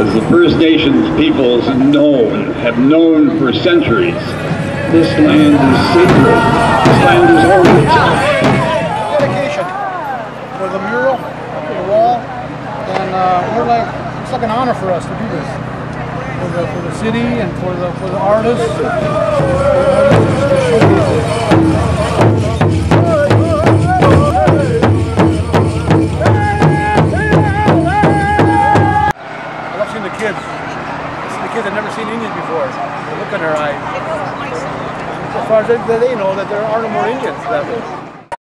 as the First Nations peoples known, have known for centuries, this land is sacred. This land is holy. dedication for the mural the wall, and uh, we're like it's like an honor for us to do this for the for the city and for the for the artists. The kids. The kids have never seen Indians before. The look in their eyes. As far as they, they know that there are no more Indians.